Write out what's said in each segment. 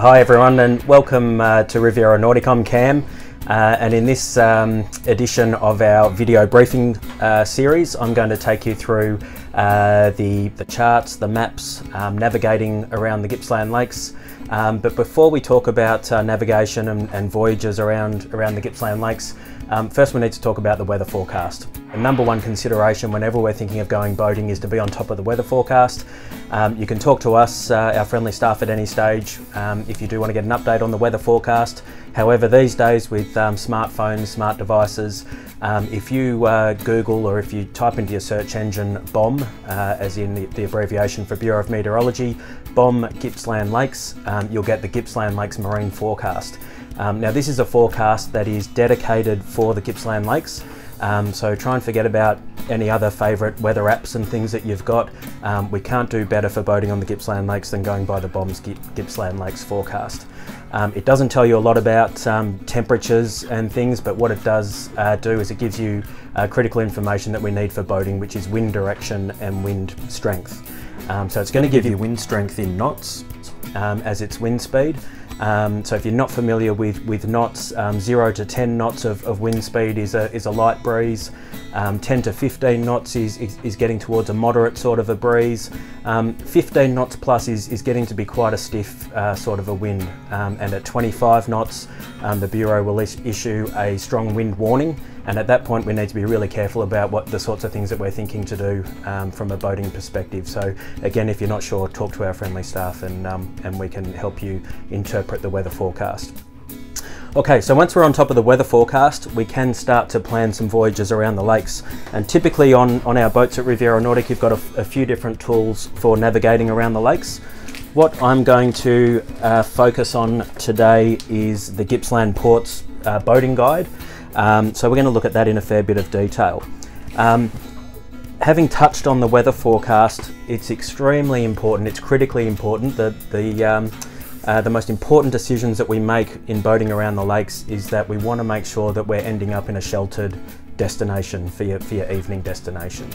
Hi everyone and welcome uh, to Riviera Nautic. I'm Cam uh, and in this um, edition of our video briefing uh, series I'm going to take you through uh, the, the charts, the maps, um, navigating around the Gippsland Lakes. Um, but before we talk about uh, navigation and, and, voyages around, around the Gippsland Lakes, um, first we need to talk about the weather forecast. The number one consideration whenever we're thinking of going boating is to be on top of the weather forecast. Um, you can talk to us, uh, our friendly staff at any stage, um, if you do want to get an update on the weather forecast. However, these days with um, smartphones, smart devices, um, if you uh, Google or if you type into your search engine BOM, uh, as in the, the, abbreviation for Bureau of Meteorology, BOM Gippsland Lakes, um, you'll get the Gippsland Lakes Marine Forecast. Um, now this is a forecast that is dedicated for the Gippsland Lakes. Um, so try and forget about any other favourite weather apps and things that you've got. Um, we can't do better for boating on the Gippsland Lakes than going by the BOM's Gippsland Lakes forecast. Um, it doesn't tell you a lot about um, temperatures and things, but what it does uh, do is it gives you uh, critical information that we need for boating, which is wind direction and wind strength. Um, so it's going to give you wind strength in knots um, as its wind speed. Um, so if you're not familiar with, with knots, um, 0 to 10 knots of, of, wind speed is a, is a light breeze. Um, 10 to 15 knots is, is, is, getting towards a moderate sort of a breeze. Um, 15 knots plus is, is getting to be quite a stiff uh, sort of a wind. Um, and at 25 knots, um, the Bureau will is issue a strong wind warning. And at that point, we need to be really careful about what the sorts of things that we're thinking to do um, from a boating perspective. So again, if you're not sure, talk to our friendly staff and, um, and we can help you interpret the weather forecast. Okay, so once we're on top of the weather forecast, we can start to plan some voyages around the lakes. And typically on, on our boats at Riviera Nautic, you've got a, a few different tools for navigating around the lakes. What I'm going to uh, focus on today is the Gippsland Ports uh, boating guide. Um, so we're going to look at that in a fair bit of detail. Um, having touched on the weather forecast, it's extremely important, it's critically important that the, um, uh, the most important decisions that we make in boating around the lakes is that we want to make sure that we're ending up in a sheltered destination for your, for your evening destination.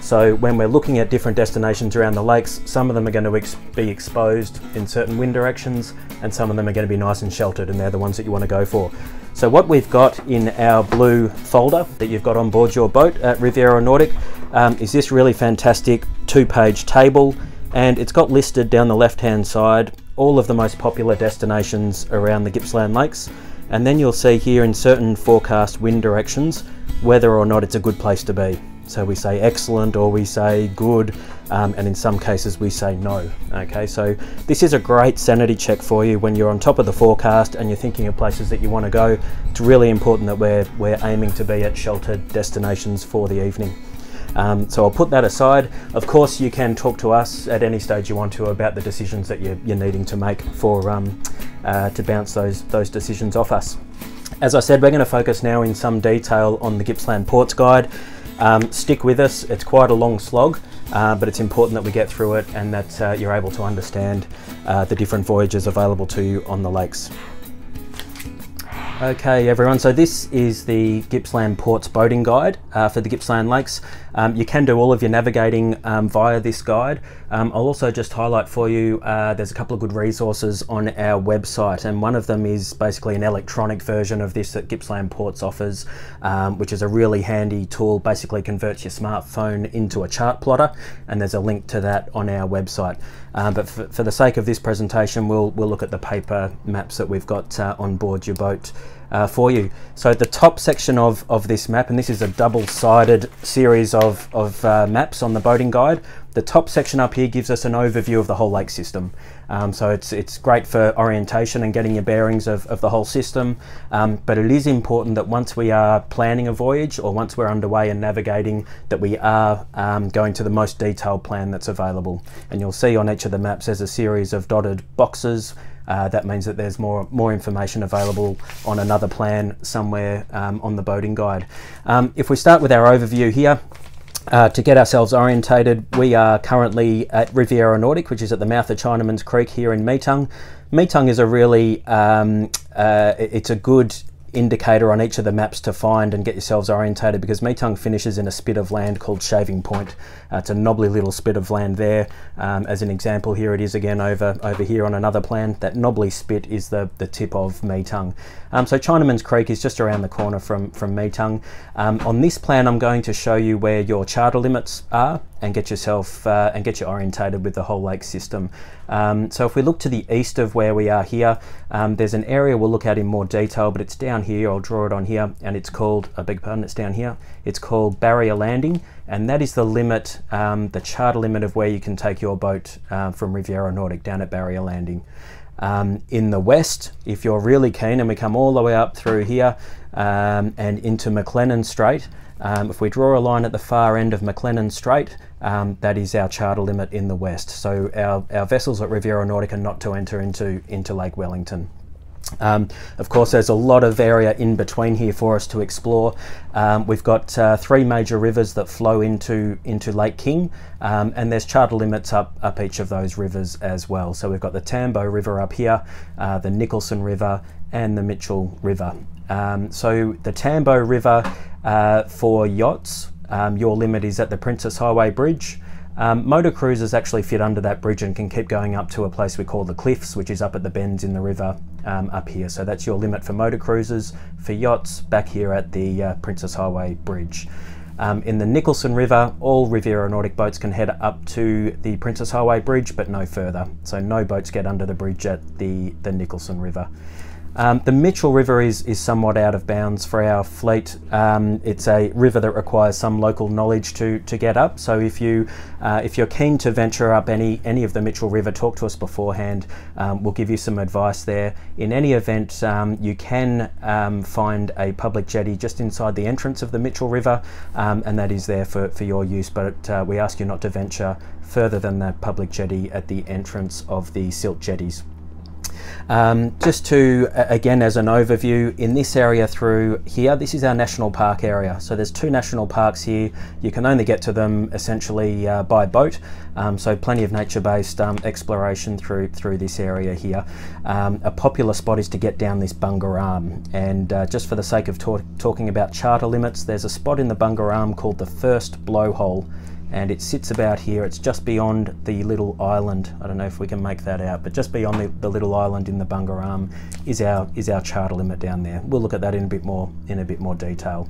So when we're looking at different destinations around the lakes, some of them are going to ex be exposed in certain wind directions and some of them are going to be nice and sheltered and they're the ones that you want to go for. So what we've got in our blue folder that you've got on board your boat at Riviera Nautic um, is this really fantastic two-page table and it's got listed down the left-hand side all of the most popular destinations around the Gippsland Lakes and then you'll see here in certain forecast wind directions whether or not it's a good place to be. So we say excellent or we say good, um, and in some cases we say no. Okay, so this is a great sanity check for you when you're on top of the forecast and you're thinking of places that you want to go. It's really important that we're, we're aiming to be at sheltered destinations for the evening. Um, so I'll put that aside. Of course, you can talk to us at any stage you want to about the decisions that you're, you're needing to make for um, uh, to bounce those those decisions off us. As I said, we're going to focus now in some detail on the Gippsland Ports Guide. Um, stick with us, it's quite a long slog, uh, but it's important that we get through it and that uh, you're able to understand uh, the different voyages available to you on the lakes. Okay everyone, so this is the Gippsland Ports Boating Guide uh, for the Gippsland Lakes. Um, you can do all of your navigating um, via this guide. Um, I'll also just highlight for you, uh, there's a couple of good resources on our website and one of them is basically an electronic version of this that Gippsland Ports offers, um, which is a really handy tool, basically converts your smartphone into a chart plotter and there's a link to that on our website. But for, for, the sake of this presentation, we'll, we'll look at the paper maps that we've got uh, on board your boat uh, for you. So the top section of, of this map, and this is a double-sided series of, of uh, maps on the boating guide, the top section up here gives us an overview of the whole lake system. Um, so it's, it's great for orientation and getting your bearings of, of the whole system. Um, but it is important that once we are planning a voyage or once we're underway and navigating that we are um, going to the most detailed plan that's available. And you'll see on each of the maps there's a series of dotted boxes uh, that means that there's more, more information available on another plan somewhere um, on the boating guide. Um, if we start with our overview here, uh, to get ourselves orientated, we are currently at Riviera Nautic, which is at the mouth of Chinaman's Creek here in Metung. Metung is a really, um, uh, it's a good indicator on each of the maps to find and get yourselves orientated because Metung finishes in a spit of land called Shaving Point. Uh, it's a knobbly little spit of land there. Um, as an example, here it is again over, over here on another plan. That knobbly spit is the, the tip of Metung. Um, so Chinaman's Creek is just around the corner from, from Metung. Um, on this plan, I'm going to show you where your charter limits are and get yourself uh, and get you orientated with the whole lake system. Um, so if we look to the east of where we are here, um, there's an area we'll look at in more detail, but it's down here, I'll draw it on here, and it's called, I beg pardon, it's down here, it's called Barrier Landing, and that is the limit, um, the charter limit of where you can take your boat uh, from Riviera Nautic down at Barrier Landing. Um, in the west, if you're really keen, and we come all the way up through here um, and into McLennan Strait, um, if we draw a line at the far end of McLennan Strait, um, that is our charter limit in the west. So our, our vessels at Riviera Nautic are not to enter into, into Lake Wellington. Um, of course, there's a lot of area in between here for us to explore. Um, we've got uh, three major rivers that flow into, into Lake King, um, and there's charter limits up, up each of those rivers as well. So we've got the Tambo River up here, uh, the Nicholson River, and the Mitchell River. Um, so the Tambo River uh, for yachts, um, your limit is at the Princes Highway Bridge. Um, motor cruisers actually fit under that bridge and can keep going up to a place we call the Cliffs, which is up at the bends in the river um, up here. So that's your limit for motor cruisers. For yachts, back here at the uh, Princes Highway Bridge. Um, in the Nicholson River, all Riviera Nautic boats can head up to the Princes Highway Bridge, but no further. So no boats get under the bridge at the, the Nicholson River. Um, the Mitchell River is, is somewhat out of bounds for our fleet. Um, it's a river that requires some local knowledge to, to get up. So if you uh, if you're keen to venture up any any of the Mitchell River, talk to us beforehand. Um, we'll give you some advice there. In any event, um, you can um, find a public jetty just inside the entrance of the Mitchell River, um, and that is there for, for your use. But uh, we ask you not to venture further than that public jetty at the entrance of the silt jetties. Um, just to, again, as an overview, in this area through here, this is our national park area. So there's two national parks here. You can only get to them essentially uh, by boat. Um, so plenty of nature-based um, exploration through through this area here. Um, a popular spot is to get down this Bunga Arm. And uh, just for the sake of talk talking about charter limits, there's a spot in the Bunga Arm called the First Blowhole and it sits about here. It's just beyond the little island. I don't know if we can make that out, but just beyond the, the little island in the Bunga Arm is our is our charter limit down there. We'll look at that in a bit more in a bit more detail.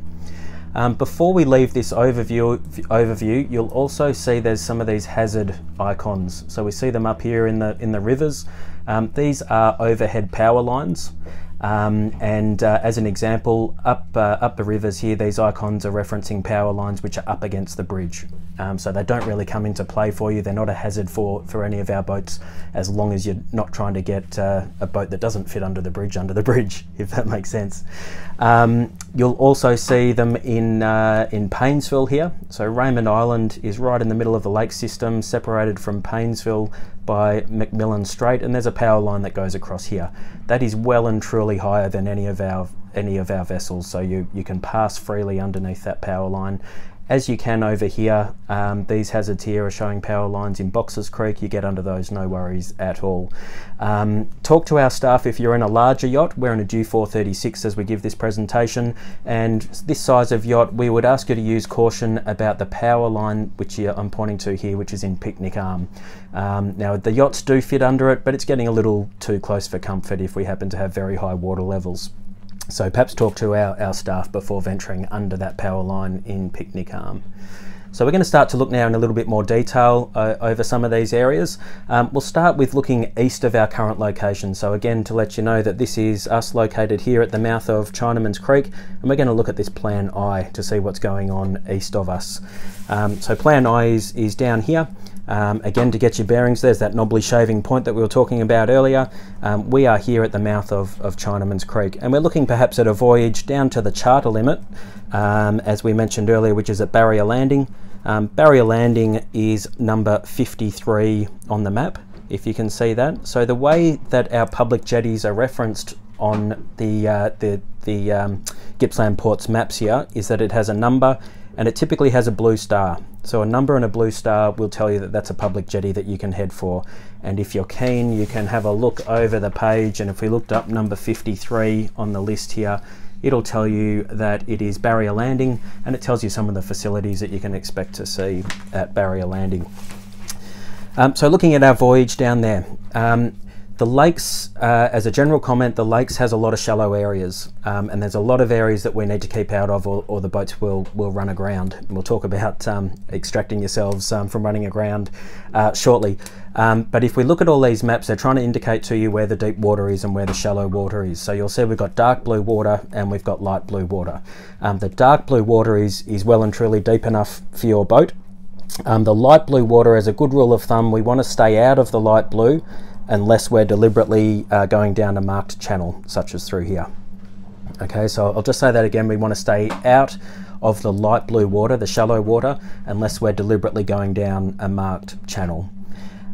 Um, before we leave this overview, overview, you'll also see there's some of these hazard icons. So we see them up here in the in the rivers. Um, these are overhead power lines. Um, and uh, as an example, up, uh, up the rivers here, these icons are referencing power lines which are up against the bridge. Um, so they don't really come into play for you. They're not a hazard for, for any of our boats as long as you're not trying to get uh, a boat that doesn't fit under the bridge under the bridge, if that makes sense. Um, you'll also see them in, uh, in Paynesville here. So Raymond Island is right in the middle of the lake system, separated from Paynesville by McMillan Strait, and there's a power line that goes across here. That is well and truly higher than any of our any of our vessels, so you, you can pass freely underneath that power line as you can over here, um, these hazards here are showing power lines in Boxers Creek. You get under those, no worries at all. Um, talk to our staff if you're in a larger yacht. We're in a Dew 436 as we give this presentation. And this size of yacht, we would ask you to use caution about the power line, which I'm pointing to here, which is in Picnic Arm. Um, now, the yachts do fit under it, but it's getting a little too close for comfort if we happen to have very high water levels. So perhaps talk to our, our staff before venturing under that power line in Picnic Arm. So we're going to start to look now in a little bit more detail uh, over some of these areas. Um, we'll start with looking east of our current location. So again, to let you know that this is us located here at the mouth of Chinaman's Creek, and we're going to look at this plan I to see what's going on east of us. Um, so plan I is, is down here. Um, again, to get your bearings, there's that knobbly shaving point that we were talking about earlier. Um, we are here at the mouth of, of Chinaman's Creek, and we're looking perhaps at a voyage down to the charter limit, um, as we mentioned earlier, which is at Barrier Landing. Um, Barrier Landing is number 53 on the map, if you can see that. So the way that our public jetties are referenced on the, uh, the, the um, Gippsland Ports maps here is that it has a number and it typically has a blue star. So a number and a blue star will tell you that that's a public jetty that you can head for. And if you're keen, you can have a look over the page. And if we looked up number 53 on the list here, it'll tell you that it is Barrier Landing and it tells you some of the facilities that you can expect to see at Barrier Landing. Um, so looking at our voyage down there, um, the lakes, uh, as a general comment, the lakes has a lot of shallow areas, um, and there's a lot of areas that we need to keep out of, or, or the boats will will run aground. And we'll talk about um, extracting yourselves um, from running aground uh, shortly. Um, but if we look at all these maps, they're trying to indicate to you where the deep water is and where the shallow water is. So you'll see we've got dark blue water and we've got light blue water. Um, the dark blue water is is well and truly deep enough for your boat. Um, the light blue water, as a good rule of thumb, we want to stay out of the light blue unless we're deliberately uh, going down a marked channel, such as through here. Okay, so I'll just say that again. We want to stay out of the light blue water, the shallow water, unless we're deliberately going down a marked channel.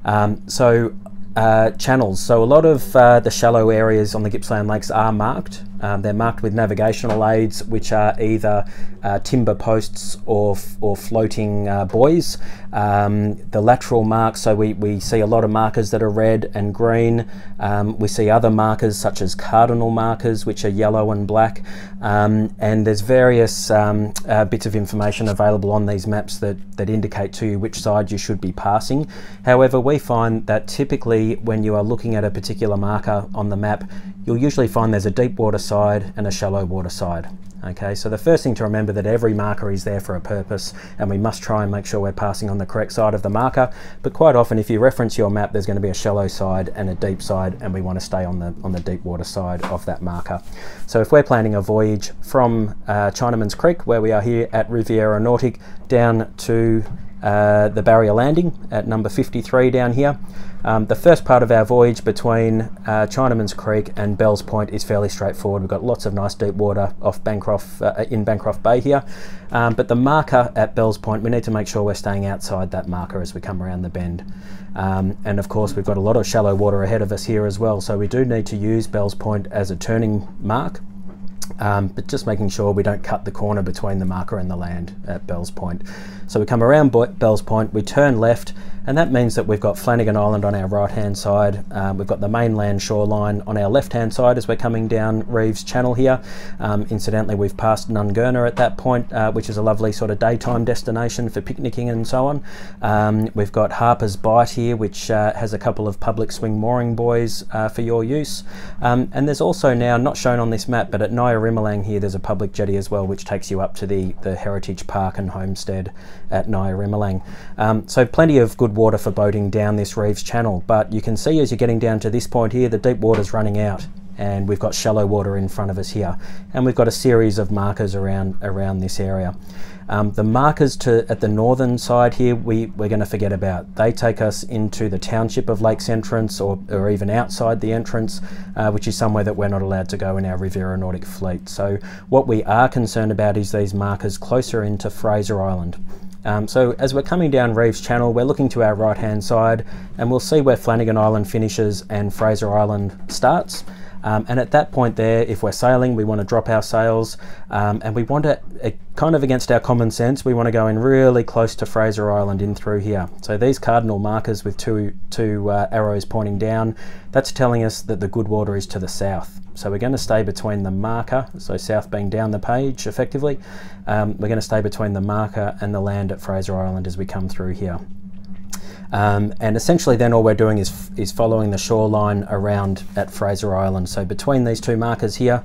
Um, so uh, channels. So a lot of uh, the shallow areas on the Gippsland Lakes are marked. Um, they're marked with navigational aids, which are either uh, timber posts or, or floating uh, buoys. Um, the lateral marks, so we, we see a lot of markers that are red and green. Um, we see other markers such as cardinal markers, which are yellow and black. Um, and there's various um, uh, bits of information available on these maps that, that indicate to you which side you should be passing. However, we find that typically when you are looking at a particular marker on the map, you'll usually find there's a deep water side and a shallow water side. Okay, so the first thing to remember that every marker is there for a purpose and we must try and make sure we're passing on the correct side of the marker. But quite often if you reference your map, there's going to be a shallow side and a deep side and we want to stay on the, on the deep water side of that marker. So if we're planning a voyage from uh, Chinaman's Creek, where we are here at Riviera Nautic, down to uh, the barrier landing at number 53 down here. Um, the first part of our voyage between uh, Chinaman's Creek and Bell's Point is fairly straightforward. We've got lots of nice deep water off Bancroft uh, in Bancroft Bay here, um, but the marker at Bell's Point, we need to make sure we're staying outside that marker as we come around the bend. Um, and of course, we've got a lot of shallow water ahead of us here as well, so we do need to use Bell's Point as a turning mark um, but just making sure we don't cut the corner between the marker and the land at Bell's Point. So we come around Bell's Point, we turn left, and that means that we've got Flanagan Island on our right hand side. Um, we've got the mainland shoreline on our left hand side as we're coming down Reeves Channel here. Um, incidentally, we've passed Nungurner at that point, uh, which is a lovely sort of daytime destination for picnicking and so on. Um, we've got Harper's Bight here, which uh, has a couple of public swing mooring buoys uh, for your use. Um, and there's also now, not shown on this map, but at Nyerimilang here, there's a public jetty as well, which takes you up to the, the Heritage Park and Homestead at Nyerimilang. Um, so plenty of good water for boating down this Reeves channel, but you can see as you're getting down to this point here, the deep water's running out and we've got shallow water in front of us here. And we've got a series of markers around, around this area. Um, the markers to at the northern side here, we, we're going to forget about. They take us into the township of Lakes Entrance or, or even outside the entrance, uh, which is somewhere that we're not allowed to go in our Riviera Nautic fleet. So what we are concerned about is these markers closer into Fraser Island. Um, so as we're coming down Reeves Channel, we're looking to our right hand side and we'll see where Flanagan Island finishes and Fraser Island starts. Um, and at that point there, if we're sailing, we want to drop our sails um, and we want to, uh, kind of against our common sense, we want to go in really close to Fraser Island in through here. So these cardinal markers with two, two uh, arrows pointing down, that's telling us that the good water is to the south. So we're going to stay between the marker, so south being down the page effectively, um, we're going to stay between the marker and the land at Fraser Island as we come through here. Um, and essentially then all we're doing is, is following the shoreline around at Fraser Island. So between these two markers here,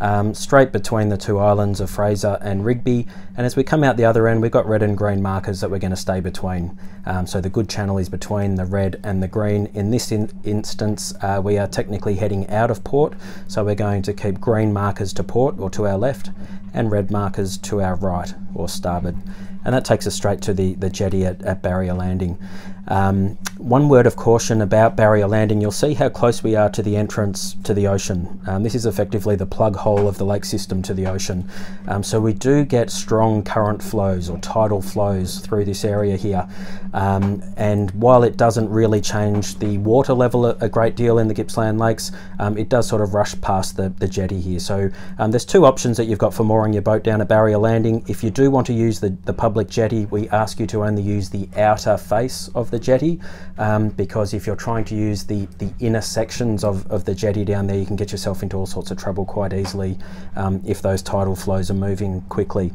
um, straight between the two islands of Fraser and Rigby. And as we come out the other end, we've got red and green markers that we're going to stay between. Um, so the good channel is between the red and the green. In this in instance, uh, we are technically heading out of port. So we're going to keep green markers to port or to our left and red markers to our right or starboard and that takes us straight to the, the jetty at, at Barrier Landing. Um, one word of caution about Barrier Landing, you'll see how close we are to the entrance to the ocean. Um, this is effectively the plug hole of the lake system to the ocean. Um, so we do get strong current flows or tidal flows through this area here. Um, and while it doesn't really change the water level a, a great deal in the Gippsland Lakes, um, it does sort of rush past the, the jetty here. So um, there's two options that you've got for mooring your boat down at Barrier Landing. If you do want to use the, the public jetty, we ask you to only use the outer face of the jetty um, because if you're trying to use the, the inner sections of, of the jetty down there, you can get yourself into all sorts of trouble quite easily um, if those tidal flows are moving quickly.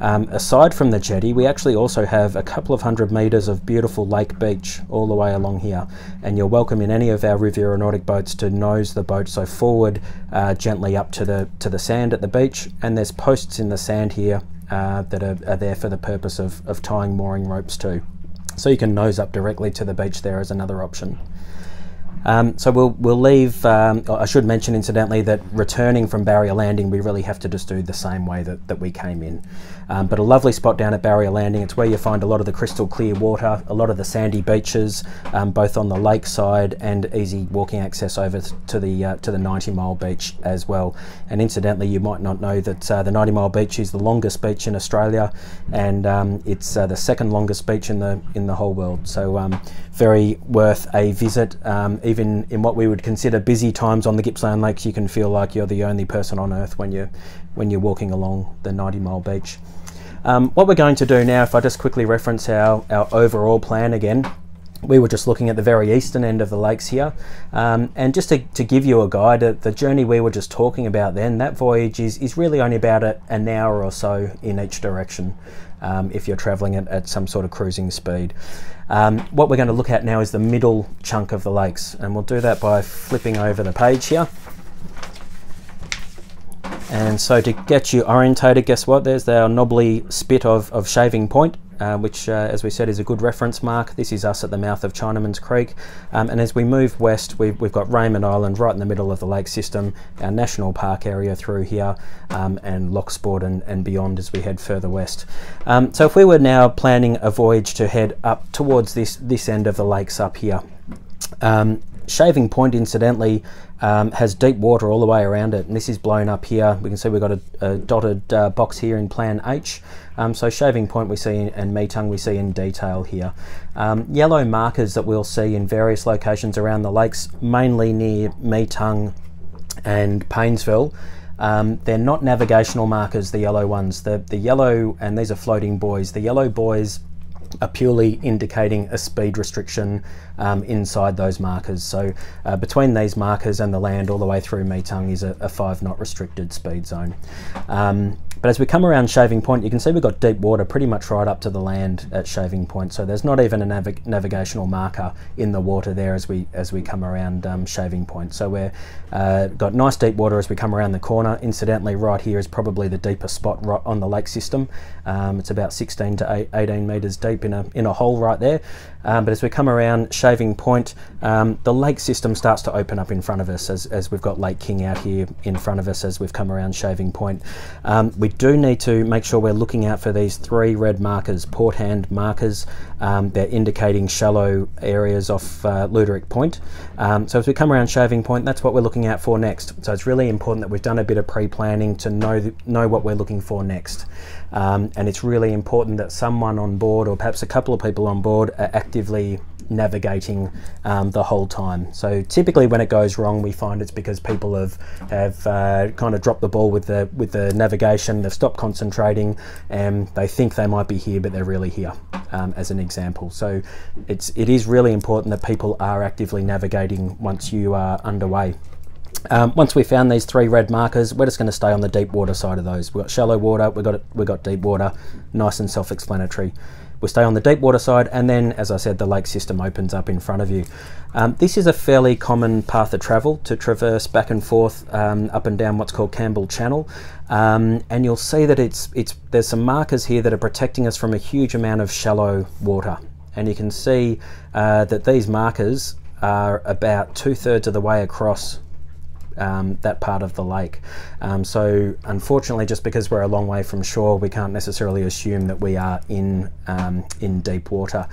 Um, aside from the jetty, we actually also have a couple of hundred metres of beautiful lake beach all the way along here. And you're welcome in any of our Riviera Nautic boats to nose the boat so forward uh, gently up to the, to the sand at the beach. And there's posts in the sand here uh, that are, are, there for the purpose of, of tying mooring ropes to. So you can nose up directly to the beach there as another option. Um, so we'll, we'll leave, um, I should mention incidentally that returning from Barrier Landing we really have to just do the same way that, that we came in. Um, but a lovely spot down at Barrier Landing, it's where you find a lot of the crystal clear water, a lot of the sandy beaches, um, both on the lake side and easy walking access over to the, uh, to the 90 Mile Beach as well. And incidentally you might not know that uh, the 90 Mile Beach is the longest beach in Australia and um, it's uh, the second longest beach in the, in the whole world. So um, very worth a visit even in what we would consider busy times on the Gippsland Lakes, you can feel like you're the only person on earth when you're, when you're walking along the 90 mile beach. Um, what we're going to do now, if I just quickly reference our, our overall plan again, we were just looking at the very eastern end of the lakes here um, and just to, to, give you a guide the journey we were just talking about then that voyage is, is really only about a, an hour or so in each direction um, if you're traveling at, at, some sort of cruising speed. Um, what we're going to look at now is the middle chunk of the lakes and we'll do that by flipping over the page here. And so to get you orientated guess what? There's our knobbly spit of, of shaving point uh, which, uh, as we said, is a good reference mark. This is us at the mouth of Chinaman's Creek. Um, and as we move west, we've, we've, got Raymond Island right in the middle of the lake system, our national park area through here, um, and Lochsport and, and, beyond as we head further west. Um, so if we were now planning a voyage to head up towards this, this end of the lakes up here, um, Shaving Point, incidentally, um, has deep water all the way around it, and this is blown up here. We can see we've got a, a dotted uh, box here in Plan H. Um, so Shaving Point we see in, and Metung we see in detail here. Um, yellow markers that we'll see in various locations around the lakes, mainly near Metung and Paynesville. Um, they're not navigational markers, the yellow ones. The, the yellow, and these are floating buoys, the yellow buoys are purely indicating a speed restriction um, inside those markers. So uh, between these markers and the land all the way through Metung is a, a five knot restricted speed zone. Um, but as we come around Shaving Point, you can see we've got deep water pretty much right up to the land at Shaving Point. So there's not even a navig navigational marker in the water there as we as we come around um, Shaving Point. So we've uh, got nice deep water as we come around the corner. Incidentally, right here is probably the deepest spot right on the lake system. Um, it's about 16 to 18 metres deep in a in a hole right there. Um, but as we come around Shaving Point, um, the lake system starts to open up in front of us as, as we've got Lake King out here in front of us as we've come around Shaving Point. Um, we do need to make sure we're looking out for these three red markers, port hand markers. Um, they're indicating shallow areas off uh, Luderick Point. Um, so as we come around Shaving Point, that's what we're looking out for next. So it's really important that we've done a bit of pre-planning to know, know what we're looking for next. Um, and it's really important that someone on board or perhaps a couple of people on board are actively navigating um, the whole time. So typically when it goes wrong, we find it's because people have have uh, kind of dropped the ball with the with the navigation. They've stopped concentrating, and they think they might be here, but they're really here. Um, as an example, so it's it is really important that people are actively navigating once you are underway. Um, once we found these three red markers, we're just going to stay on the deep water side of those. We've got shallow water, we've got, we've got deep water, nice and self-explanatory. We stay on the deep water side and then, as I said, the lake system opens up in front of you. Um, this is a fairly common path of travel to traverse back and forth um, up and down what's called Campbell Channel. Um, and you'll see that it's, it's, there's some markers here that are protecting us from a huge amount of shallow water. And you can see uh, that these markers are about two thirds of the way across um, that part of the lake. Um, so unfortunately, just because we're a long way from shore, we can't necessarily assume that we are in, um, in deep water.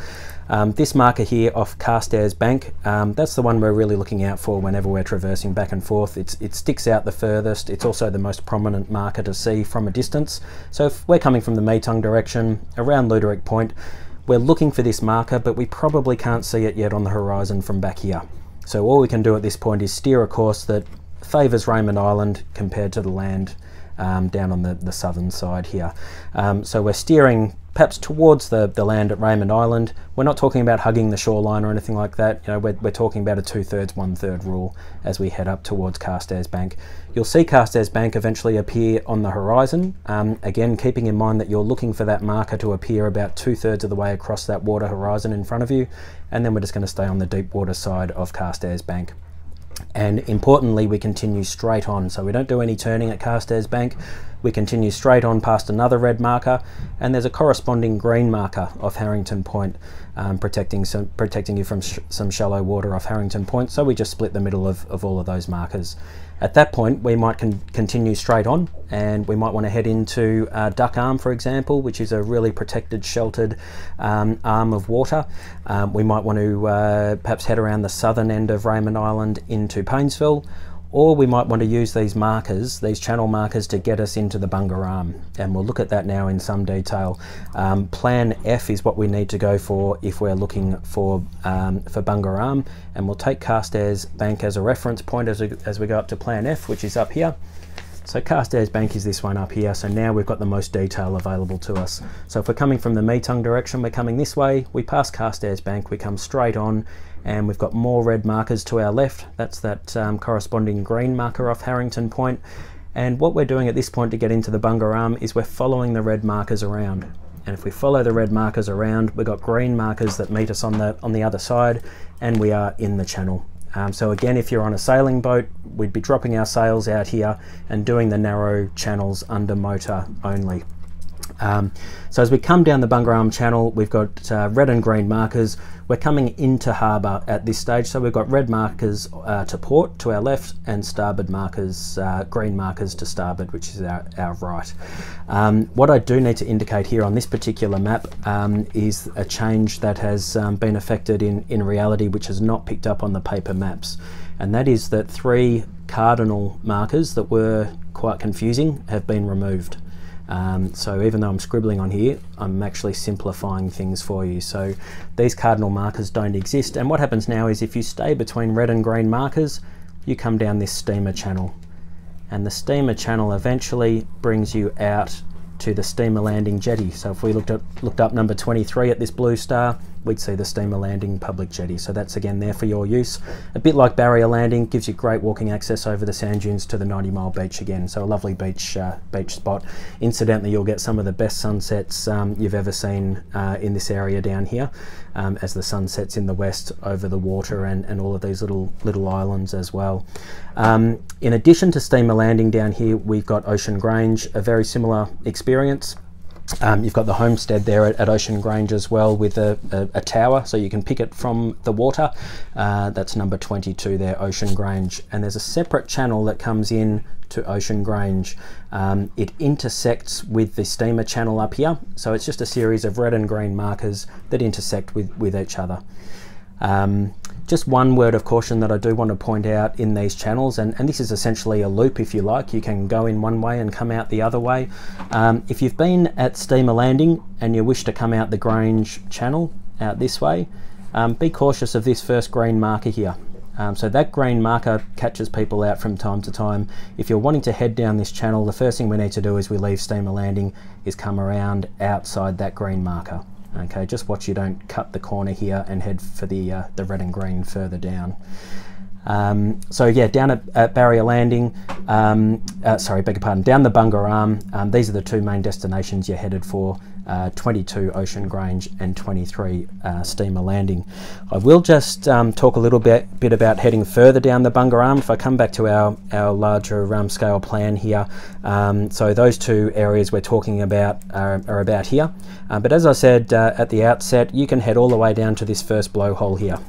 Um, this marker here off Carstairs Bank, um, that's the one we're really looking out for whenever we're traversing back and forth. It's, it sticks out the furthest. It's also the most prominent marker to see from a distance. So if we're coming from the Metung direction around Luderick Point, we're looking for this marker, but we probably can't see it yet on the horizon from back here. So all we can do at this point is steer a course that favours Raymond Island compared to the land um, down on the, the southern side here. Um, so we're steering perhaps towards the, the land at Raymond Island. We're not talking about hugging the shoreline or anything like that. You know, we're, we're talking about a two-thirds, one-third rule as we head up towards Carstairs Bank. You'll see Carstairs Bank eventually appear on the horizon. Um, again, keeping in mind that you're looking for that marker to appear about two-thirds of the way across that water horizon in front of you. And then we're just going to stay on the deep water side of Carstairs Bank. And importantly, we continue straight on. So we don't do any turning at Carstairs Bank. We continue straight on past another red marker, and there's a corresponding green marker off Harrington Point, um, protecting some, protecting you from sh some shallow water off Harrington Point. So we just split the middle of, of all of those markers. At that point, we might con continue straight on and we might want to head into uh, Duck Arm, for example, which is a really protected, sheltered um, arm of water. Um, we might want to uh, perhaps head around the southern end of Raymond Island into Paynesville, or we might want to use these markers, these channel markers, to get us into the Bunga Arm. And we'll look at that now in some detail. Um, plan F is what we need to go for if we're looking for, um, for Bunga Arm. And we'll take Carstairs Bank as a reference point as we, as we go up to Plan F, which is up here. So Carstairs Bank is this one up here. So now we've got the most detail available to us. So if we're coming from the Metung direction, we're coming this way, we pass Carstairs Bank, we come straight on, and we've got more red markers to our left. That's that um, corresponding green marker off Harrington Point. And what we're doing at this point to get into the Bunga Arm is we're following the red markers around. And if we follow the red markers around, we've got green markers that meet us on the, on the other side, and we are in the channel. Um, so again, if you're on a sailing boat, we'd be dropping our sails out here and doing the narrow channels under motor only. Um, so as we come down the Bunga Arm Channel, we've got uh, red and green markers. We're coming into harbour at this stage, so we've got red markers uh, to port to our left and starboard markers, uh, green markers to starboard, which is our, our right. Um, what I do need to indicate here on this particular map um, is a change that has um, been affected in, in reality, which is not picked up on the paper maps. And that is that three cardinal markers that were quite confusing have been removed. Um, so even though I'm scribbling on here, I'm actually simplifying things for you. So these cardinal markers don't exist. And what happens now is if you stay between red and green markers, you come down this steamer channel. And the steamer channel eventually brings you out to the steamer landing jetty. So if we looked at looked up number 23 at this blue star, we'd see the steamer landing public jetty. So that's again there for your use. A bit like barrier landing, gives you great walking access over the sand dunes to the 90 mile beach again. So a lovely beach uh, beach spot. Incidentally, you'll get some of the best sunsets um, you've ever seen uh, in this area down here um, as the sun sets in the west over the water and, and all of these little little islands as well. Um, in addition to steamer landing down here, we've got Ocean Grange, a very similar experience. Um, you've got the homestead there at, at Ocean Grange as well with a, a, a, tower so you can pick it from the water. Uh, that's number 22 there, Ocean Grange. And there's a separate channel that comes in to Ocean Grange. Um, it intersects with the steamer channel up here. So it's just a series of red and green markers that intersect with, with each other. Um, just one word of caution that I do want to point out in these channels, and, and this is essentially a loop if you like, you can go in one way and come out the other way. Um, if you've been at Steamer Landing and you wish to come out the Grange channel out this way, um, be cautious of this first green marker here. Um, so that green marker catches people out from time to time. If you're wanting to head down this channel, the first thing we need to do as we leave Steamer Landing is come around outside that green marker. Okay, just watch you don't cut the corner here and head for the, uh, the red and green further down. Um, so yeah, down at, at Barrier Landing, um, uh, sorry, beg your pardon, down the Bunga Arm, um, these are the two main destinations you're headed for, uh, 22 Ocean Grange and 23 uh, Steamer Landing. I will just um, talk a little bit, bit about heading further down the Bunga Arm. If I come back to our, our larger um, scale plan here, um, so those two areas we're talking about are, are about here. Uh, but as I said uh, at the outset, you can head all the way down to this first blowhole here.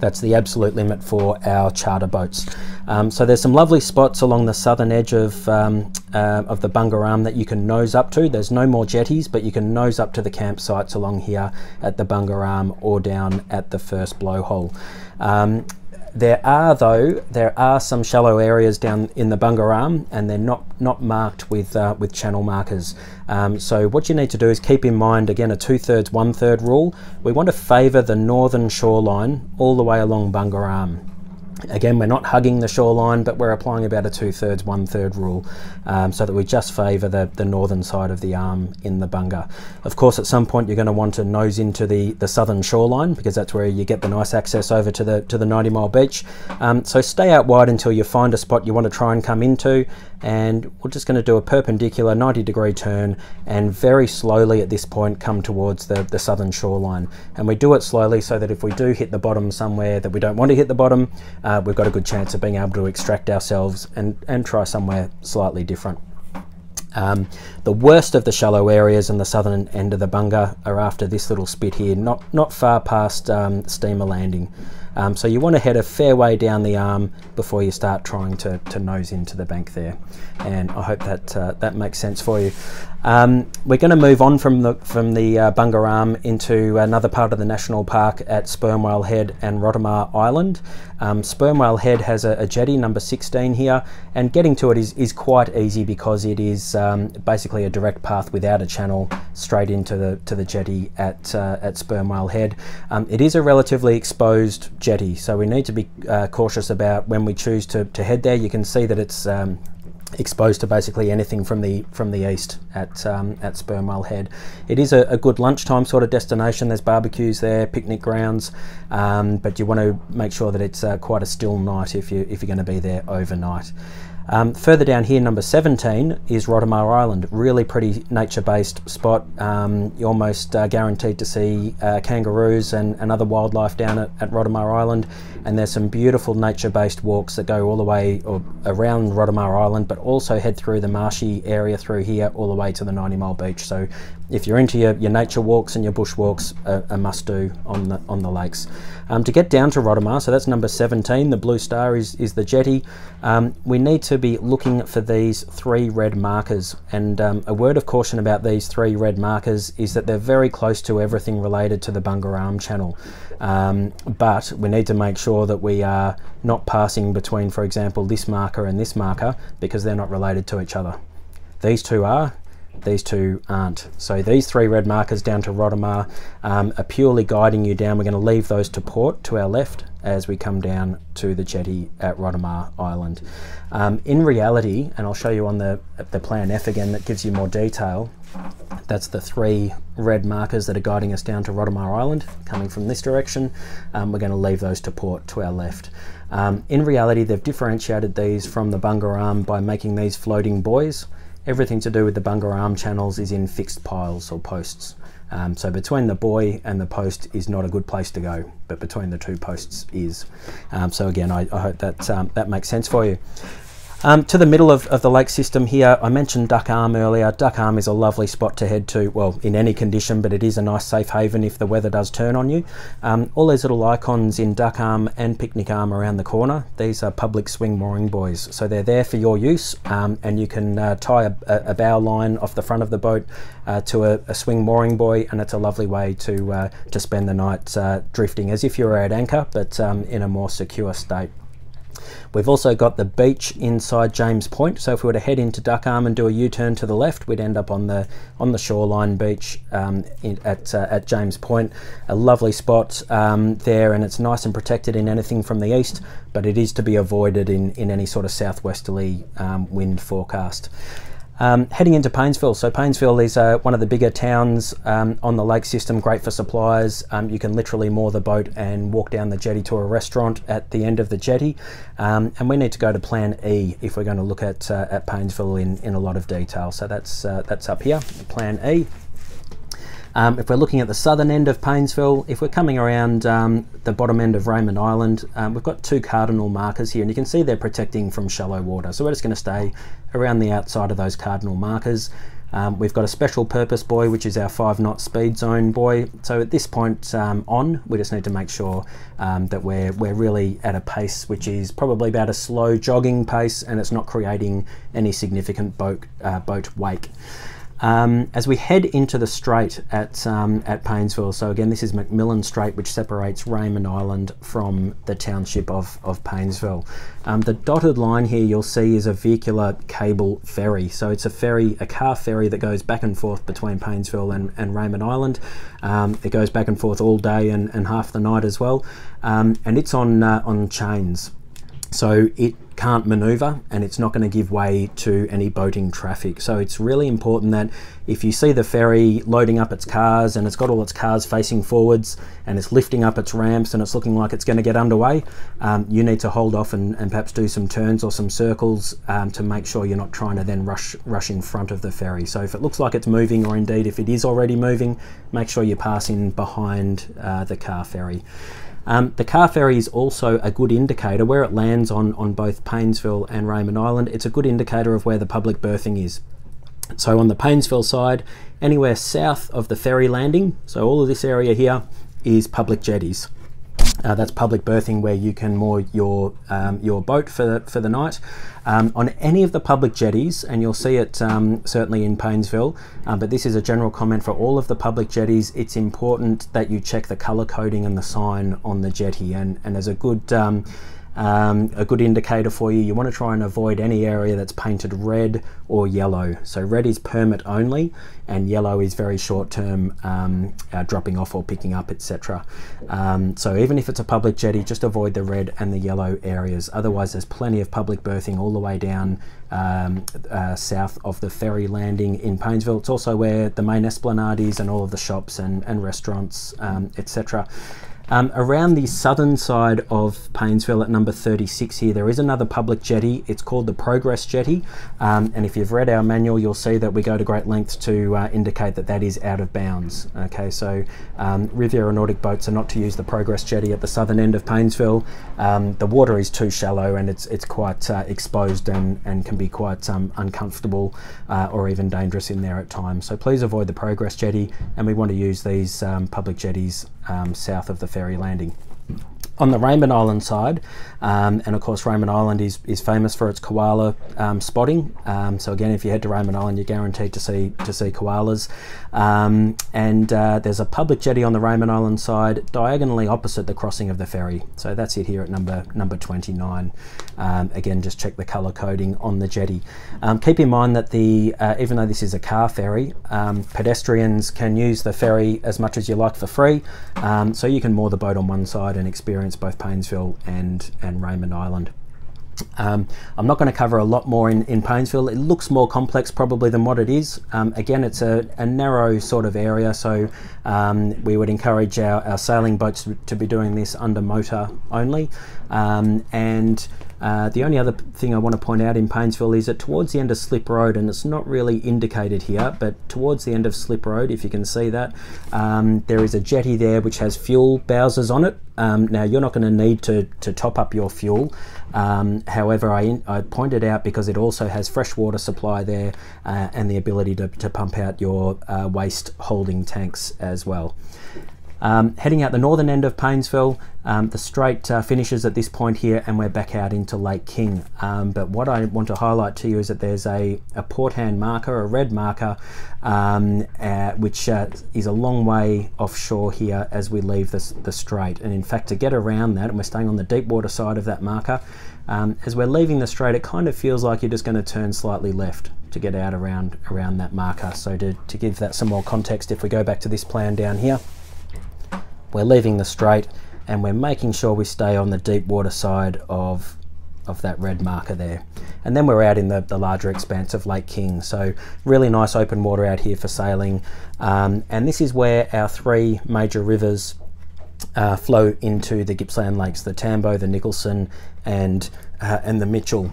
That's the absolute limit for our charter boats. Um, so there's some lovely spots along the southern edge of, um, uh, of the Bunga Arm that you can nose up to. There's no more jetties, but you can nose up to the campsites along here at the Bunga Arm or down at the first blowhole. Um, there are, though, there are some shallow areas down in the Bunga Arm and they're not, not marked with, uh, with channel markers. Um, so what you need to do is keep in mind, again, a two-thirds, one-third rule. We want to favour the northern shoreline all the way along Bunga Arm. Again, we're not hugging the shoreline, but we're applying about a two-thirds, one-third rule um, so that we just favour the, the northern side of the arm in the bunga. Of course, at some point you're going to want to nose into the, the southern shoreline because that's where you get the nice access over to the, to the 90 mile beach. Um, so stay out wide until you find a spot you want to try and come into and we're just going to do a perpendicular 90 degree turn and very slowly at this point come towards the, the southern shoreline. And we do it slowly so that if we do hit the bottom somewhere that we don't want to hit the bottom, uh, we've got a good chance of being able to extract ourselves and, and try somewhere slightly different. Um, the worst of the shallow areas in the southern end of the bunga are after this little spit here, not, not far past um, steamer landing. Um, so you want to head a fair way down the arm before you start trying to, to nose into the bank there. And I hope that uh, that makes sense for you. Um, we're going to move on from the from the uh, Bunga Arm into another part of the national park at Sperm Whale Head and Rotamah Island. Um, Sperm Whale Head has a, a, jetty number 16 here, and getting to it is, is quite easy because it is um, basically a direct path without a channel straight into the to the jetty at uh, at Sperm Whale Head. Um, it is a relatively exposed jetty, so we need to be uh, cautious about when we choose to, to head there. You can see that it's um, exposed to basically anything from the from the east at um, at Sperm Whale Head. It is a, a, good lunchtime sort of destination. There's barbecues there, picnic grounds, um, but you want to make sure that it's uh, quite a still night if you if you're going to be there overnight. Um, further down here, number 17 is Rotamah Island. Really pretty nature-based spot. Um, you're almost uh, guaranteed to see uh, kangaroos and, and, other wildlife down at, at Rotamah Island. And there's some beautiful nature-based walks that go all the way or around Rotamah Island, but also head through the marshy area through here all the way to the 90 Mile Beach. So if you're into your, your nature walks and your bush walks, a, a must do on the, on the lakes. Um, to get down to Rotamah, so that's number 17, the blue star is, is the jetty, um, we need to be looking for these three red markers. And um, a word of caution about these three red markers is that they're very close to everything related to the Bunga Arm channel. Um, but we need to make sure that we are not passing between, for example, this marker and this marker because they're not related to each other. These two are, these two aren't. So these three red markers down to Rotamah um, are purely guiding you down. We're going to leave those to port to our left as we come down to the jetty at Rotamah Island. Um, in reality, and I'll show you on the, the plan F again that gives you more detail, that's the three red markers that are guiding us down to Rotamah Island, coming from this direction. Um, we're going to leave those to port to our left. Um, in reality, they've differentiated these from the Bunga Arm by making these floating buoys. Everything to do with the Bunga Arm channels is in fixed piles or posts. Um, so between the buoy and the post is not a good place to go, but between the two posts is. Um, so again, I, I hope that um, that makes sense for you. Um, to the middle of, of, the lake system here, I mentioned Duck Arm earlier. Duck Arm is a lovely spot to head to, well, in any condition, but it is a nice safe haven if the weather does turn on you. Um, all these little icons in Duck Arm and Picnic Arm around the corner, these are public swing mooring buoys. So they're there for your use, um, and you can uh, tie a, a, bow line off the front of the boat uh, to a, a, swing mooring buoy, and it's a lovely way to, uh, to spend the night uh, drifting as if you were at anchor, but um, in a more secure state. We've also got the beach inside James Point. So if we were to head into Duck Arm and do a U-turn to the left, we'd end up on the on the shoreline beach um, in, at uh, at James Point. A lovely spot um, there, and it's nice and protected in anything from the east, but it is to be avoided in in any sort of southwesterly um, wind forecast. Um, heading into Paynesville, so Paynesville is uh, one of the bigger towns um, on the lake system, great for supplies. Um, you can literally moor the boat and walk down the jetty to a restaurant at the end of the jetty. Um, and we need to go to Plan E if we're going to look at uh, at Paynesville in, in a lot of detail. So that's uh, that's up here, Plan E. Um, if we're looking at the southern end of Paynesville, if we're coming around um, the bottom end of Raymond Island, um, we've got two cardinal markers here, and you can see they're protecting from shallow water. So we're just going to stay around the outside of those cardinal markers. Um, we've got a special purpose buoy, which is our five knot speed zone buoy. So at this point um, on, we just need to make sure um, that we're, we're really at a pace which is probably about a slow jogging pace and it's not creating any significant boat, uh, boat wake. Um, as we head into the strait at, um, at Paynesville, so again, this is McMillan Strait, which separates Raymond Island from the township of, of Paynesville. Um, the dotted line here you'll see is a vehicular cable ferry. So it's a ferry, a car ferry that goes back and forth between Paynesville and, and Raymond Island. Um, it goes back and forth all day and, and half the night as well. Um, and it's on, uh, on chains. So it can't maneuver and it's not going to give way to any boating traffic. So it's really important that if you see the ferry loading up its cars and it's got all its cars facing forwards and it's lifting up its ramps and it's looking like it's going to get underway, um, you need to hold off and, and, perhaps do some turns or some circles um, to make sure you're not trying to then rush rush in front of the ferry. So if it looks like it's moving or indeed if it is already moving, make sure you're passing behind uh, the car ferry. Um, the car ferry is also a good indicator where it lands on, on both Paynesville and Raymond Island. It's a good indicator of where the public berthing is. So on the Paynesville side, anywhere south of the ferry landing, so all of this area here is public jetties. Uh, that's public berthing where you can moor your um, your boat for the, for the night. Um, on any of the public jetties, and you'll see it um, certainly in Paynesville, uh, but this is a general comment for all of the public jetties. It's important that you check the color coding and the sign on the jetty, and, and as a good um, a good indicator for you. You want to try and avoid any area that's painted red or yellow. So red is permit only and yellow is very short term um, uh, dropping off or picking up, etc. Um, so even if it's a public jetty, just avoid the red and the yellow areas. Otherwise, there's plenty of public berthing all the way down um, uh, south of the ferry landing in Paynesville. It's also where the main esplanade is and all of the shops and, and restaurants, um, etc. Um, around the southern side of Paynesville at number 36 here, there is another public jetty. It's called the Progress Jetty. Um, and if you've read our manual, you'll see that we go to great lengths to uh, indicate that that is out of bounds. Okay, so um, Riviera Nautic boats are not to use the Progress Jetty at the southern end of Paynesville. Um, the water is too shallow and it's, it's quite uh, exposed and, and can be quite um, uncomfortable uh, or even dangerous in there at times. So please avoid the Progress Jetty and we want to use these um, public jetties Um, south of the ferry landing. On the Raymond Island side, um, and of course Raymond Island is, is famous for its koala um, spotting. Um, so again, if you head to Raymond Island, you're guaranteed to see to see koalas. Um, and uh, there's a public jetty on the Raymond Island side, diagonally opposite the crossing of the ferry. So that's it here at number number 29. Um, again, just check the colour coding on the jetty. Um, keep in mind that the uh, even though this is a car ferry, pedestrians can use the ferry as much as you like for free. so you can moor the boat on one side and experience both Paynesville and and Raymond Island. Um, I'm not going to cover a lot more in, in Paynesville. It looks more complex probably than what it is. Um, again, it's a, a, narrow sort of area, so um, we would encourage our, our sailing boats to, to, be doing this under motor only. Um, and uh, the only other thing I want to point out in Paynesville is that towards the end of Slip Road, and it's not really indicated here, but towards the end of Slip Road, if you can see that, um, there is a jetty there which has fuel bowsers on it. Um, now you're not going to need to, to top up your fuel. Um, however, I, I pointed out because it also has fresh water supply there uh, and the ability to, to pump out your uh, waste holding tanks as well. Um, heading out the northern end of Paynesville, um, the strait uh, finishes at this point here and we're back out into Lake King. Um, but what I want to highlight to you is that there's a, a port hand marker, a red marker, um, uh, which uh, is a long way offshore here as we leave this, the strait. And in fact, to get around that, and we're staying on the deep water side of that marker, um, as we're leaving the strait, it kind of feels like you're just going to turn slightly left to get out around, around that marker. So to, to give that some more context, if we go back to this plan down here, we're leaving the strait and we're making sure we stay on the deep water side of of that red marker there. And then we're out in the, the larger expanse of Lake King. So really nice open water out here for sailing. Um, and this is where our three major rivers uh, flow into the Gippsland Lakes, the Tambo, the Nicholson, and, uh, and the Mitchell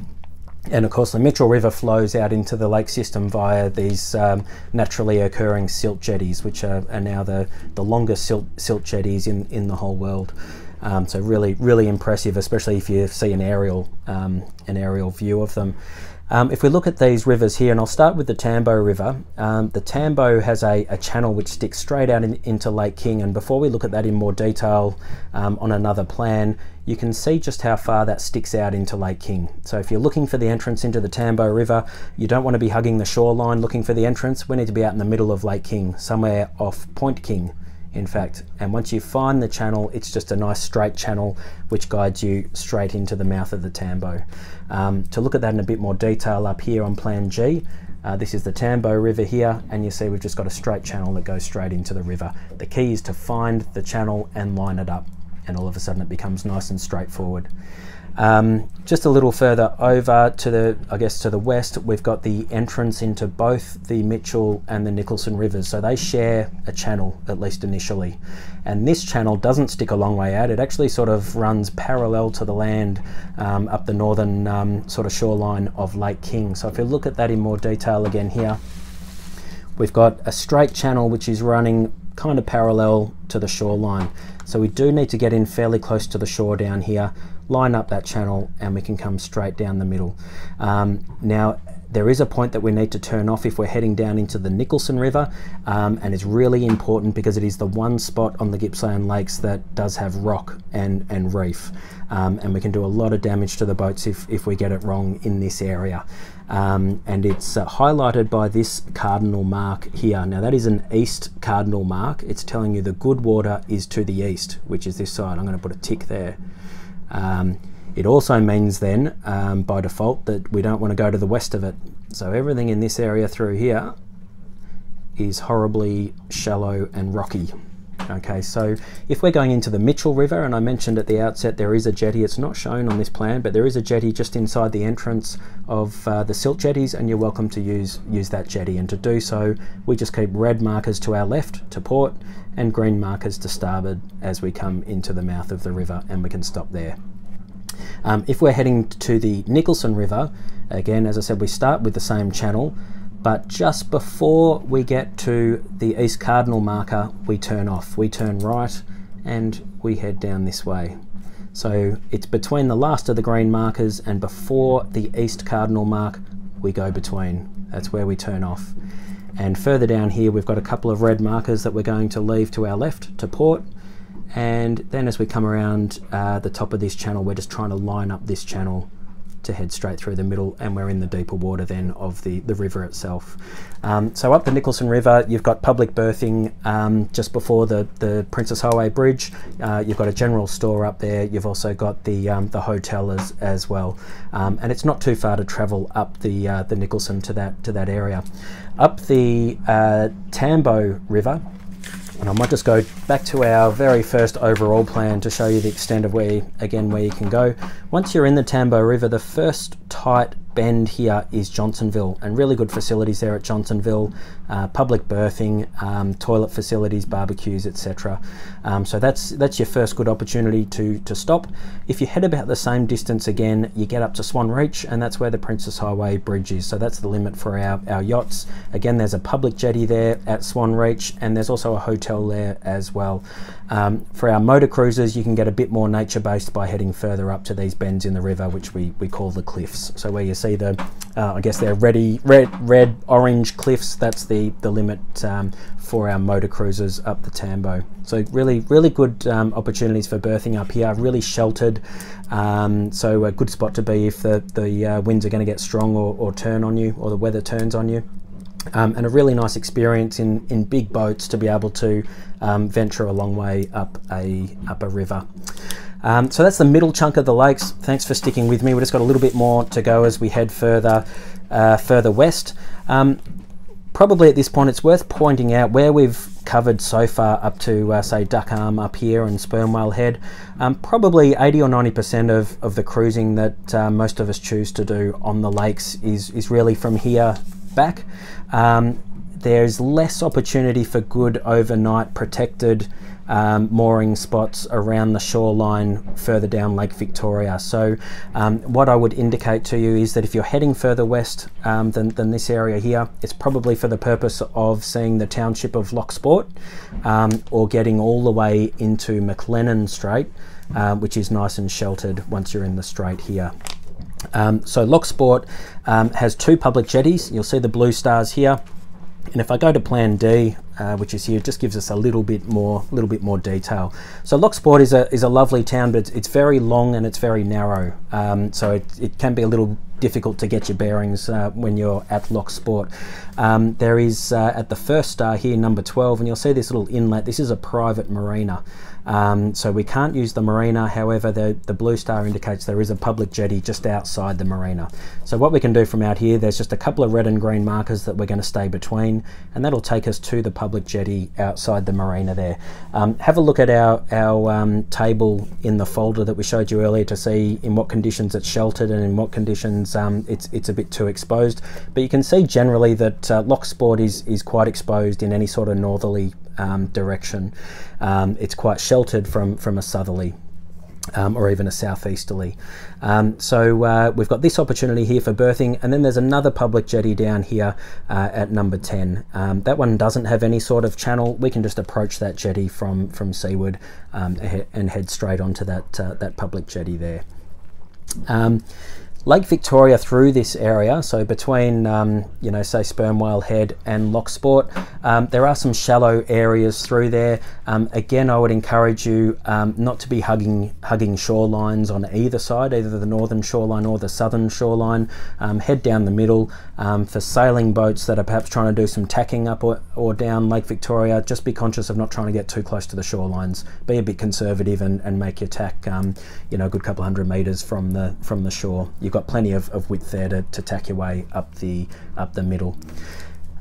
and of course, the Mitchell River flows out into the lake system via these um, naturally occurring silt jetties, which are, are, now the, the longest silt, silt jetties in, in the whole world. Um, so really, really impressive, especially if you see an aerial, um, an aerial view of them. Um, if we look at these rivers here, and I'll start with the Tambo River, um, the Tambo has a, a, channel which sticks straight out in, into Lake King, and before we look at that in more detail um, on another plan, you can see just how far that sticks out into Lake King. So if you're looking for the entrance into the Tambo River, you don't want to be hugging the shoreline looking for the entrance, we need to be out in the middle of Lake King, somewhere off Point King in fact. And once you find the channel, it's just a nice straight channel which guides you straight into the mouth of the Tambo. Um, to look at that in a bit more detail up here on plan G, uh, this is the Tambo River here, and you see we've just got a straight channel that goes straight into the river. The key is to find the channel and line it up, and all of a sudden it becomes nice and straightforward. Um, just a little further over to the, I guess, to the west, we've got the entrance into both the Mitchell and the Nicholson rivers. So they share a channel, at least initially. And this channel doesn't stick a long way out. It actually sort of runs parallel to the land um, up the northern um, sort of shoreline of Lake King. So if you look at that in more detail again here, we've got a straight channel which is running kind of parallel to the shoreline. So we do need to get in fairly close to the shore down here, line up that channel and we can come straight down the middle. Um, now there is a point that we need to turn off if we're heading down into the Nicholson River um, and it's really important because it is the one spot on the Gippsland Lakes that does have rock and, and reef um, and we can do a lot of damage to the boats if, if we get it wrong in this area. Um, and it's uh, highlighted by this cardinal mark here. Now that is an east cardinal mark. It's telling you the good water is to the east, which is this side. I'm going to put a tick there. Um, it also means then, um, by default, that we don't want to go to the west of it. So everything in this area through here is horribly shallow and rocky. Okay, so if we're going into the Mitchell River, and I mentioned at the outset there is a jetty, it's not shown on this plan, but there is a jetty just inside the entrance of uh, the silt jetties, and you're welcome to use, use that jetty. And to do so, we just keep red markers to our left to port and green markers to starboard as we come into the mouth of the river, and we can stop there. Um, if we're heading to the Nicholson River, again, as I said, we start with the same channel, but just before we get to the east cardinal marker we turn off. We turn right and we head down this way. So it's between the last of the green markers and before the east cardinal mark we go between. That's where we turn off and further down here we've got a couple of red markers that we're going to leave to our left to port. And then as we come around uh, the top of this channel we're just trying to line up this channel to head straight through the middle and we're in the deeper water then of the, the river itself. Um, so up the Nicholson River, you've got public berthing um, just before the, the Princes Highway Bridge. Uh, you've got a general store up there. You've also got the, um, the hotel as, as well. Um, and it's not too far to travel up the, uh, the Nicholson to that, to that area. Up the uh, Tambo River, and I might just go back to our very first overall plan to show you the extent of where, again, where you can go. Once you're in the Tambo River, the first tight bend here is Johnsonville and really good facilities there at Johnsonville, uh, public berthing, um, toilet facilities, barbecues, etc. Um, so that's that's your first good opportunity to, to stop. If you head about the same distance again, you get up to Swan Reach and that's where the Princes Highway Bridge is. So that's the limit for our, our yachts. Again, there's a public jetty there at Swan Reach and there's also a hotel there as well. Um, for our motor cruisers, you can get a bit more nature-based by heading further up to these bends in the river, which we, we call the cliffs. So where you see the, uh, I guess they're ready, red, red, orange cliffs, that's the, the limit um, for our motor cruisers up the Tambo. So really, really good um, opportunities for berthing up here, really sheltered. Um, so a good spot to be if the, the uh, winds are going to get strong or, or turn on you or the weather turns on you. Um, and a really nice experience in, in big boats to be able to um, venture a long way up a, up a river. Um, so that's the middle chunk of the lakes. Thanks for sticking with me. We've just got a little bit more to go as we head further, uh, further west. Um, probably at this point it's worth pointing out where we've covered so far up to uh, say Duck Arm up here and Sperm Whale Head. Um, probably 80 or 90% of, of the cruising that uh, most of us choose to do on the lakes is, is really from here back. Um, there's less opportunity for good overnight protected um, mooring spots around the shoreline further down Lake Victoria. So um, what I would indicate to you is that if you're heading further west um, than, than, this area here, it's probably for the purpose of seeing the township of Loch Sport um, or getting all the way into McLennan Strait, uh, which is nice and sheltered once you're in the strait here. Um, so Loch Sport um, has two public jetties. You'll see the blue stars here. And if I go to plan D, uh, which is here, just gives us a little bit more, a little bit more detail. So Loch Sport is a, is a lovely town, but it's, it's very long and it's very narrow. Um, so it, it can be a little difficult to get your bearings uh, when you're at Loch Sport. Um, there is uh, at the first star here, number 12, and you'll see this little inlet. This is a private marina. Um, so we can't use the marina, however the, the blue star indicates there is a public jetty just outside the marina. So what we can do from out here, there's just a couple of red and green markers that we're going to stay between and that'll take us to the public jetty outside the marina there. Um, have a look at our, our um, table in the folder that we showed you earlier to see in what conditions it's sheltered and in what conditions um, it's, it's a bit too exposed. But you can see generally that uh, Loch Sport is, is quite exposed in any sort of northerly um, direction. Um, it's quite sheltered from, from a southerly um, or even a southeasterly. Um, so uh, we've got this opportunity here for berthing and then there's another public jetty down here uh, at number 10. Um, that one doesn't have any sort of channel. We can just approach that jetty from, from seaward um, and head straight onto that, uh, that public jetty there. Lake Victoria through this area, so between, um, you know, say Sperm Whale Head and Loch Sport, um, there are some shallow areas through there. Um, again, I would encourage you um, not to be hugging hugging shorelines on either side, either the northern shoreline or the southern shoreline. Um, head down the middle. Um, for sailing boats that are perhaps trying to do some tacking up or, or down Lake Victoria, just be conscious of not trying to get too close to the shorelines. Be a bit conservative and, and make your tack, you know, a good couple hundred metres from the from the shore. You got plenty of, of width there to, to tack your way up the up the middle.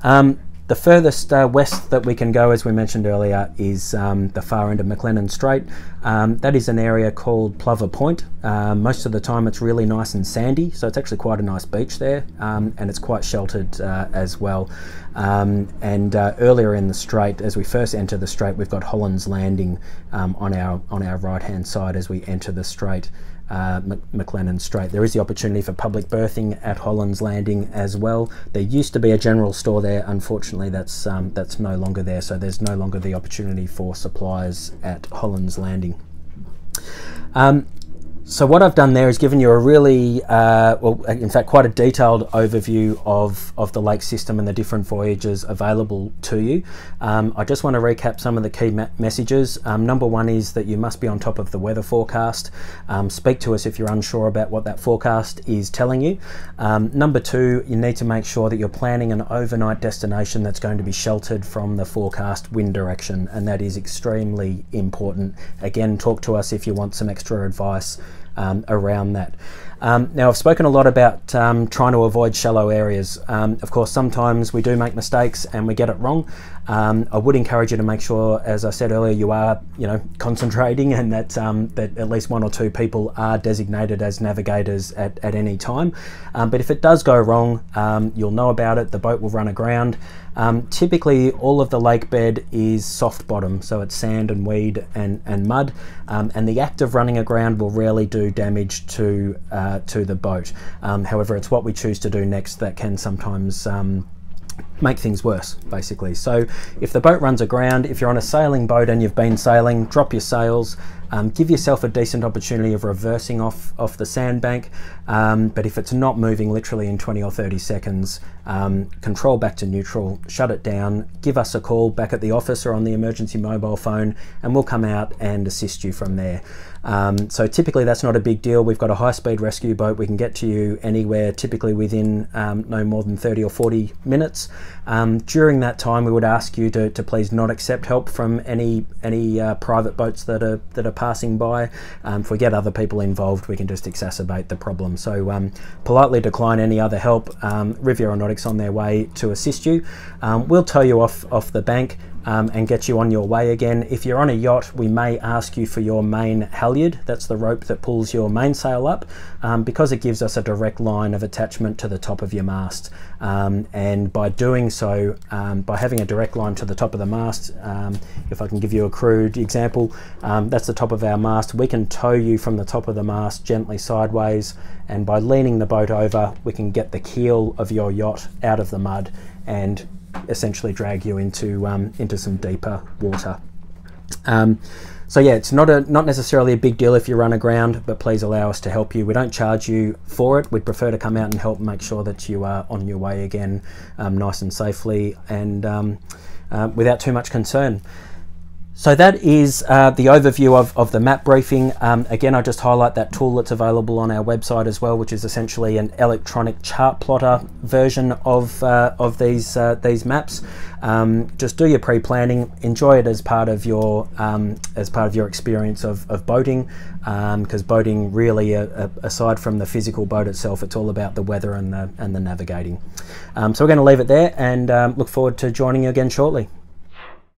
Um, the furthest uh, west that we can go, as we mentioned earlier, is um, the far end of McLennan Strait. Um, that is an area called Plover Point. Uh, most of the time it's really nice and sandy, so it's actually quite a nice beach there, um, and it's quite sheltered uh, as well. Um, and uh, earlier in the strait, as we first enter the strait, we've got Hollands Landing um, on our on our right hand side as we enter the strait uh, McLennan Strait. There is the opportunity for public berthing at Hollands Landing as well. There used to be a general store there. Unfortunately, that's um, that's no longer there. So there's no longer the opportunity for suppliers at Hollands Landing. Um, so what I've done there is given you a really, uh, well, in fact, quite a detailed overview of, of the lake system and the different voyages available to you. Um, I just want to recap some of the key messages. Um, number one is that you must be on top of the weather forecast. Um, speak to us if you're unsure about what that forecast is telling you. Um, number two, you need to make sure that you're planning an overnight destination that's going to be sheltered from the forecast wind direction, and that is extremely important. Again, talk to us if you want some extra advice um, around that. Um, now, I've spoken a lot about um, trying to avoid shallow areas. Um, of course, sometimes we do make mistakes and we get it wrong. Um, I would encourage you to make sure, as I said earlier, you are, you know, concentrating and that um, that at least one or two people are designated as navigators at, at any time. Um, but if it does go wrong, you'll know about it. The boat will run aground. Um, typically, all of the lake bed is soft bottom, so it's sand and weed and, and mud, um, and the act of running aground will rarely do damage to, uh, to the boat. Um, however, it's what we choose to do next that can sometimes um, make things worse basically so if the boat runs aground if you're on a sailing boat and you've been sailing drop your sails um, give yourself a decent opportunity of reversing off, off the sandbank, um, but if it's not moving literally in 20 or 30 seconds, um, control back to neutral, shut it down, give us a call back at the office or on the emergency mobile phone, and we'll come out and assist you from there. Um, so typically that's not a big deal. We've got a high-speed rescue boat. We can get to you anywhere, typically within um, no more than 30 or 40 minutes. Um, during that time, we would ask you to, to please not accept help from any any uh, private boats that are that are passing by. Um, if we get other people involved, we can just exacerbate the problem. So um, politely decline any other help. Um, Riviera Nautic's on their way to assist you. we'll tow you off off the bank um, and get you on your way again. If you're on a yacht, we may ask you for your main halyard. That's the rope that pulls your mainsail up um, because it gives us a direct line of attachment to the top of your mast. Um, and by doing so, um, by having a direct line to the top of the mast, um, if I can give you a crude example, um, that's the top of our mast. We can tow you from the top of the mast gently sideways and by leaning the boat over, we can get the keel of your yacht out of the mud and essentially drag you into um, into some deeper water. Um, so yeah, it's not a not necessarily a big deal if you run aground, but please allow us to help you. We don't charge you for it. We'd prefer to come out and help make sure that you are on your way again, um, nice and safely, and um, uh, without too much concern. So that is uh, the overview of, of the map briefing. Um, again, I just highlight that tool that's available on our website as well, which is essentially an electronic chart plotter version of, uh, of these, uh, these maps. Um, just do your pre-planning, enjoy it as part of your, um, as part of your experience of, of boating, because um, boating really, uh, uh, aside from the physical boat itself, it's all about the weather and the, and the navigating. Um, so we're going to leave it there and um, look forward to joining you again shortly.